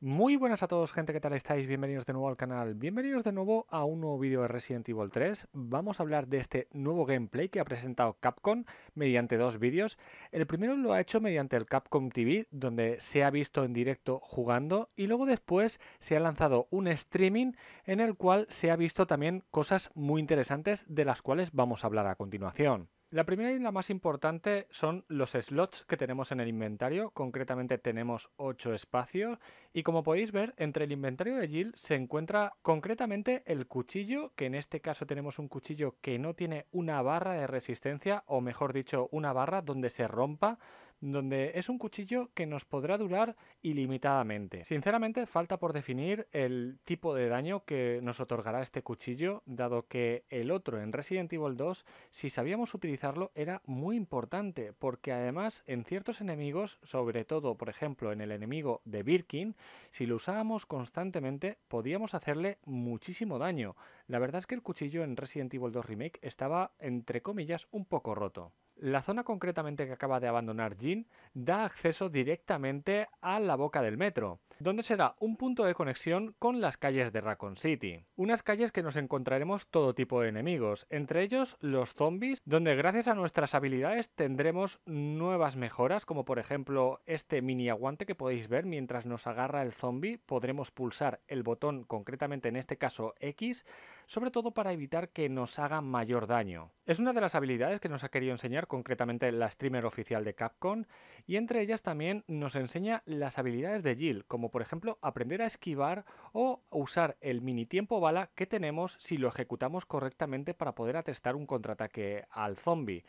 Muy buenas a todos gente, ¿qué tal estáis? Bienvenidos de nuevo al canal, bienvenidos de nuevo a un nuevo vídeo de Resident Evil 3 Vamos a hablar de este nuevo gameplay que ha presentado Capcom mediante dos vídeos. El primero lo ha hecho mediante el Capcom TV, donde se ha visto en directo jugando Y luego después se ha lanzado un streaming en el cual se ha visto también cosas muy interesantes de las cuales vamos a hablar a continuación la primera y la más importante son los slots que tenemos en el inventario, concretamente tenemos 8 espacios y como podéis ver entre el inventario de Jill se encuentra concretamente el cuchillo, que en este caso tenemos un cuchillo que no tiene una barra de resistencia o mejor dicho una barra donde se rompa donde es un cuchillo que nos podrá durar ilimitadamente. Sinceramente, falta por definir el tipo de daño que nos otorgará este cuchillo, dado que el otro en Resident Evil 2, si sabíamos utilizarlo, era muy importante, porque además en ciertos enemigos, sobre todo por ejemplo en el enemigo de Birkin, si lo usábamos constantemente podíamos hacerle muchísimo daño. La verdad es que el cuchillo en Resident Evil 2 Remake estaba, entre comillas, un poco roto. La zona concretamente que acaba de abandonar Jean da acceso directamente a la boca del metro, donde será un punto de conexión con las calles de Raccoon City. Unas calles que nos encontraremos todo tipo de enemigos, entre ellos los zombies, donde gracias a nuestras habilidades tendremos nuevas mejoras, como por ejemplo este mini aguante que podéis ver mientras nos agarra el zombie, podremos pulsar el botón, concretamente en este caso X, sobre todo para evitar que nos haga mayor daño. Es una de las habilidades que nos ha querido enseñar concretamente la streamer oficial de Capcom, y entre ellas también nos enseña las habilidades de Jill, como por ejemplo aprender a esquivar o usar el mini tiempo bala que tenemos si lo ejecutamos correctamente para poder atestar un contraataque al zombie.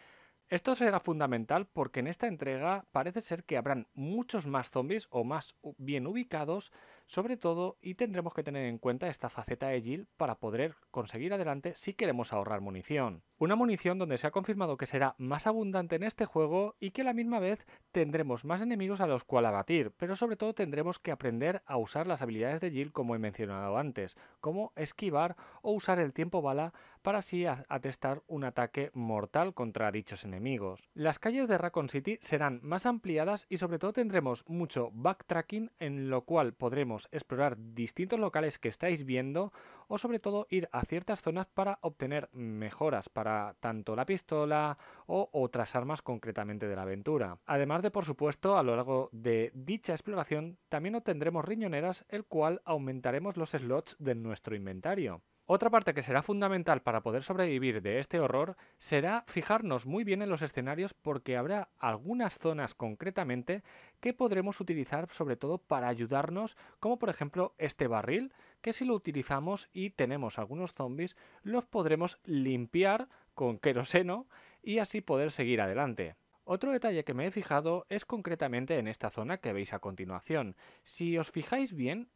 Esto será fundamental porque en esta entrega parece ser que habrán muchos más zombies o más bien ubicados sobre todo y tendremos que tener en cuenta esta faceta de Jill para poder conseguir adelante si queremos ahorrar munición. Una munición donde se ha confirmado que será más abundante en este juego y que a la misma vez tendremos más enemigos a los cuales abatir, pero sobre todo tendremos que aprender a usar las habilidades de Jill como he mencionado antes, como esquivar o usar el tiempo bala para así atestar un ataque mortal contra dichos enemigos. Las calles de Raccoon City serán más ampliadas y sobre todo tendremos mucho backtracking en lo cual podremos explorar distintos locales que estáis viendo o sobre todo ir a ciertas zonas para obtener mejoras para tanto la pistola o otras armas concretamente de la aventura. Además de por supuesto a lo largo de dicha exploración también obtendremos riñoneras el cual aumentaremos los slots de nuestro inventario. Otra parte que será fundamental para poder sobrevivir de este horror será fijarnos muy bien en los escenarios porque habrá algunas zonas concretamente que podremos utilizar sobre todo para ayudarnos, como por ejemplo este barril, que si lo utilizamos y tenemos algunos zombies, los podremos limpiar con queroseno y así poder seguir adelante. Otro detalle que me he fijado es concretamente en esta zona que veis a continuación. Si os fijáis bien,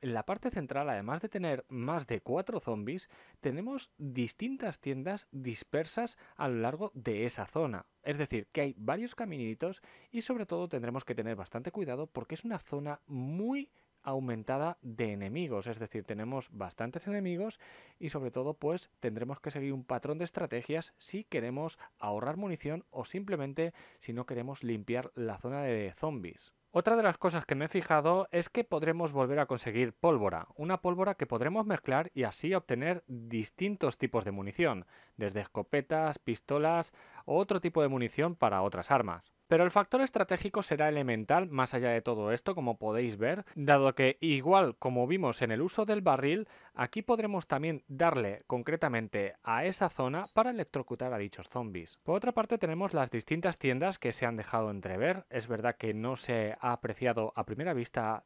en la parte central, además de tener más de cuatro zombies, tenemos distintas tiendas dispersas a lo largo de esa zona. Es decir, que hay varios caminitos y sobre todo tendremos que tener bastante cuidado porque es una zona muy aumentada de enemigos, es decir, tenemos bastantes enemigos y sobre todo pues tendremos que seguir un patrón de estrategias si queremos ahorrar munición o simplemente si no queremos limpiar la zona de zombies. Otra de las cosas que me he fijado es que podremos volver a conseguir pólvora, una pólvora que podremos mezclar y así obtener distintos tipos de munición, desde escopetas, pistolas o otro tipo de munición para otras armas. Pero el factor estratégico será elemental más allá de todo esto, como podéis ver, dado que igual como vimos en el uso del barril, aquí podremos también darle concretamente a esa zona para electrocutar a dichos zombies. Por otra parte tenemos las distintas tiendas que se han dejado entrever, es verdad que no se ha apreciado a primera vista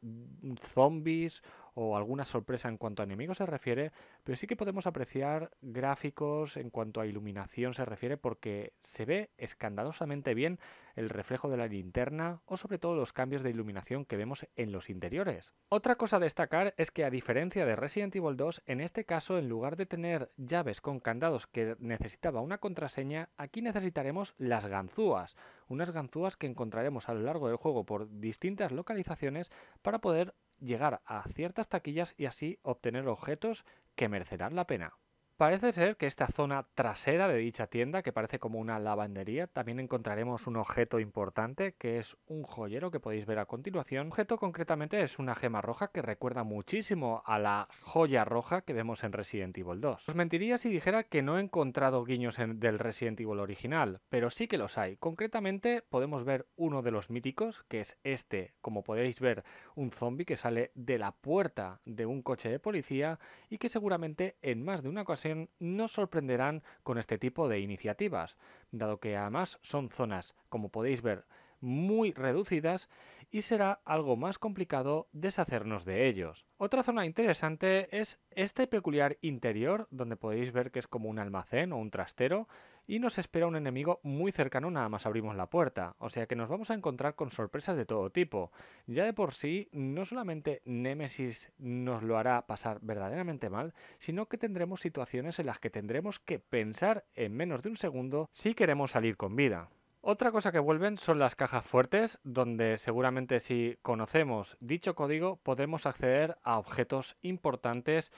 zombies o alguna sorpresa en cuanto a enemigos se refiere, pero sí que podemos apreciar gráficos en cuanto a iluminación se refiere porque se ve escandalosamente bien el reflejo de la linterna o sobre todo los cambios de iluminación que vemos en los interiores. Otra cosa a destacar es que a diferencia de Resident Evil 2, en este caso en lugar de tener llaves con candados que necesitaba una contraseña, aquí necesitaremos las ganzúas, unas ganzúas que encontraremos a lo largo del juego por distintas localizaciones para poder llegar a ciertas taquillas y así obtener objetos que merecerán la pena. Parece ser que esta zona trasera de dicha tienda, que parece como una lavandería, también encontraremos un objeto importante que es un joyero que podéis ver a continuación. El objeto concretamente es una gema roja que recuerda muchísimo a la joya roja que vemos en Resident Evil 2. Os mentiría si dijera que no he encontrado guiños del Resident Evil original, pero sí que los hay. Concretamente podemos ver uno de los míticos, que es este, como podéis ver, un zombie que sale de la puerta de un coche de policía y que seguramente en más de una ocasión nos sorprenderán con este tipo de iniciativas, dado que además son zonas, como podéis ver, muy reducidas y será algo más complicado deshacernos de ellos. Otra zona interesante es este peculiar interior, donde podéis ver que es como un almacén o un trastero, y nos espera un enemigo muy cercano nada más abrimos la puerta, o sea que nos vamos a encontrar con sorpresas de todo tipo. Ya de por sí, no solamente Nemesis nos lo hará pasar verdaderamente mal, sino que tendremos situaciones en las que tendremos que pensar en menos de un segundo si queremos salir con vida. Otra cosa que vuelven son las cajas fuertes, donde seguramente si conocemos dicho código podemos acceder a objetos importantes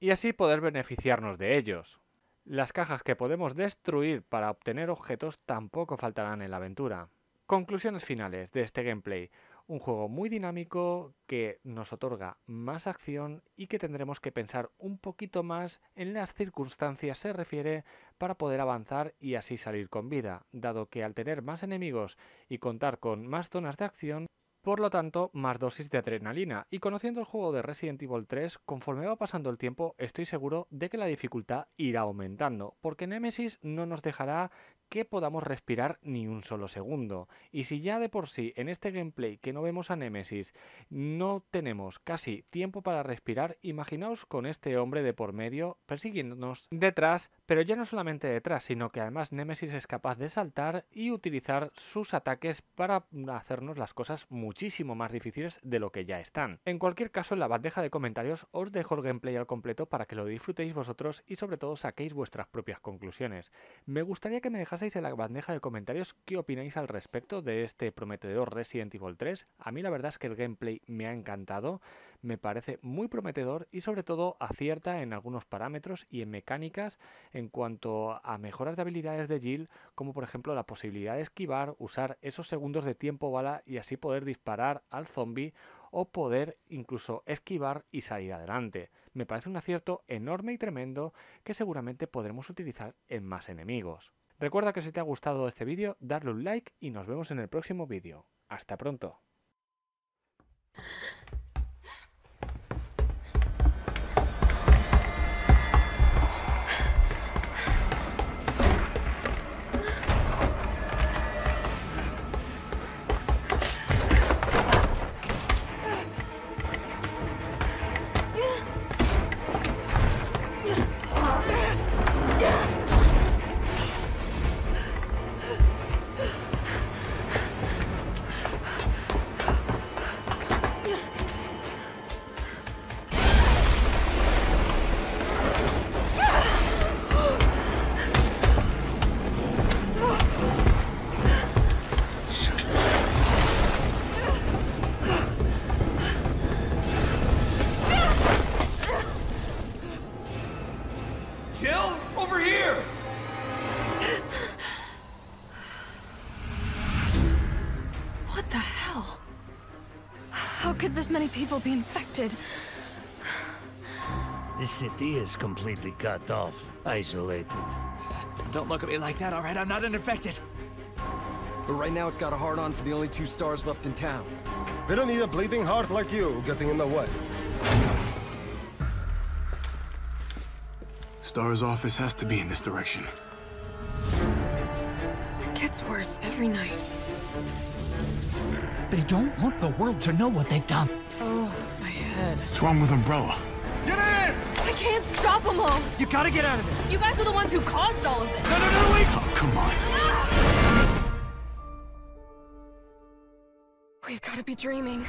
y así poder beneficiarnos de ellos. Las cajas que podemos destruir para obtener objetos tampoco faltarán en la aventura. Conclusiones finales de este gameplay. Un juego muy dinámico que nos otorga más acción y que tendremos que pensar un poquito más en las circunstancias se refiere para poder avanzar y así salir con vida, dado que al tener más enemigos y contar con más zonas de acción, por lo tanto, más dosis de adrenalina. Y conociendo el juego de Resident Evil 3, conforme va pasando el tiempo, estoy seguro de que la dificultad irá aumentando, porque Nemesis no nos dejará que podamos respirar ni un solo segundo. Y si ya de por sí en este gameplay que no vemos a Nemesis no tenemos casi tiempo para respirar, imaginaos con este hombre de por medio persiguiéndonos detrás, pero ya no solamente detrás, sino que además Nemesis es capaz de saltar y utilizar sus ataques para hacernos las cosas muchísimo más difíciles de lo que ya están. En cualquier caso, en la bandeja de comentarios os dejo el gameplay al completo para que lo disfrutéis vosotros y sobre todo saquéis vuestras propias conclusiones. Me gustaría que me dejaseis en la bandeja de comentarios qué opináis al respecto de este prometedor Resident Evil 3. A mí la verdad es que el gameplay me ha encantado, me parece muy prometedor y sobre todo acierta en algunos parámetros y en mecánicas en cuanto a mejoras de habilidades de Jill, como por ejemplo la posibilidad de esquivar, usar esos segundos de tiempo bala y así poder disparar al zombie o poder incluso esquivar y salir adelante. Me parece un acierto enorme y tremendo que seguramente podremos utilizar en más enemigos. Recuerda que si te ha gustado este vídeo, darle un like y nos vemos en el próximo vídeo. Hasta pronto. Could this many people be infected? This city is completely cut off, isolated. Don't look at me like that, alright? I'm not infected. But right now it's got a hard-on for the only two stars left in town. They don't need a bleeding heart like you getting in the way. Star's office has to be in this direction. It Gets worse every night. They don't want the world to know what they've done. Oh, my head. What's wrong with Umbrella? Get in! I can't stop them all! You gotta get out of there! You guys are the ones who caused all of this! No, no, no, wait! Oh, come on. We've gotta be dreaming.